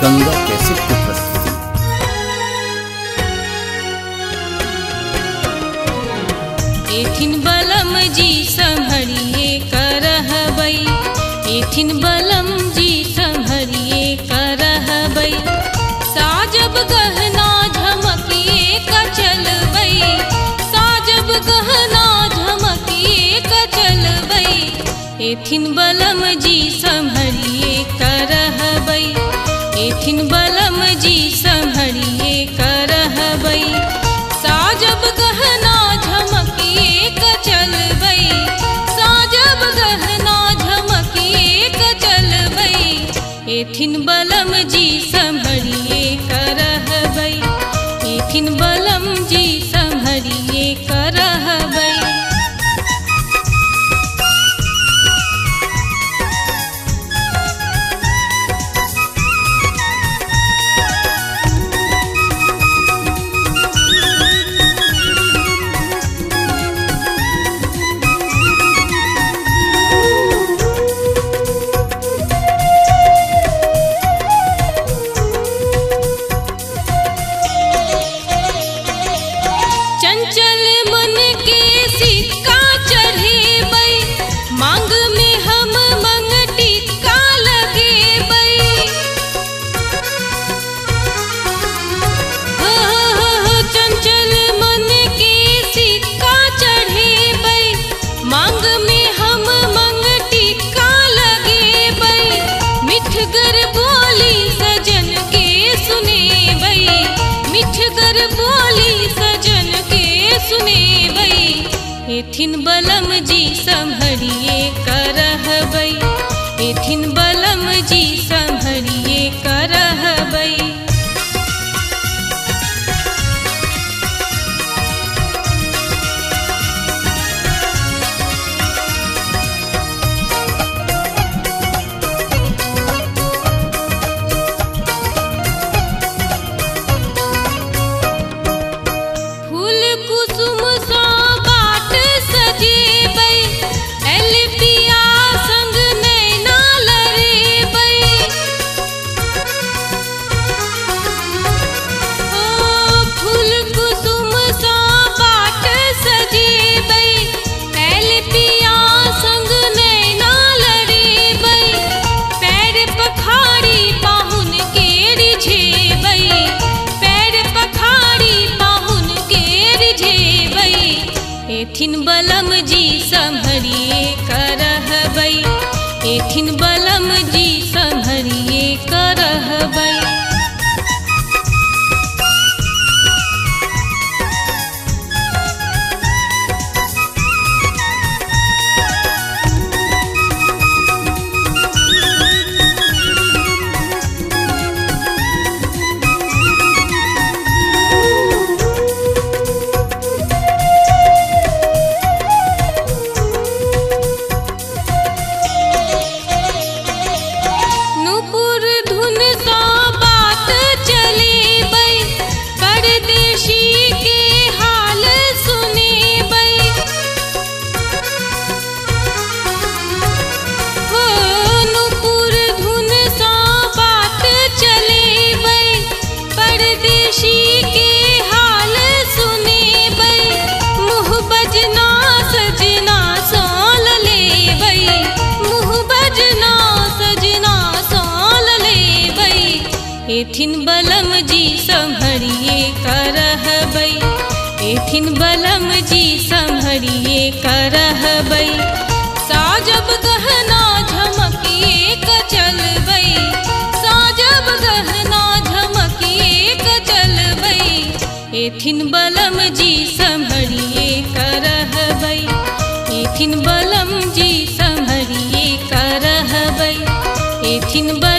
Ganga cassette की। प्रस्तुति बलम जी संभरिए करहबै एथिन बलम जी संभरिए करहबै साजब गहना झमकिए कचलबै साजब गहना झमकिए कचलबै एथिन बलम जी संभरिए करहबै एथिन बलम जी एथिन बलम जी संभरिए करहबै एथिन बलम एथिन बलम जी संभरिए करहबै। एथिन बलम जी एथिन बलम जी संभरिए करहबै। एथिन बलम जी संभरिए करहबै। साजब गहना झमकिए कचलबै साजब गहना झमकिए एथिन बलम जी संभरिए करहबै। एथिन बलम जी संभरिए करहबै। एथिन बलम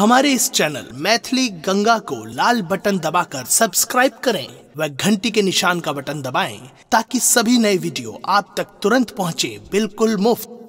हमारे इस चैनल मैथिली गंगा को लाल बटन दबाकर सब्सक्राइब करें व घंटी के निशान का बटन दबाएँ ताकि सभी नए वीडियो आप तक तुरंत पहुँचे, बिल्कुल मुफ़्त।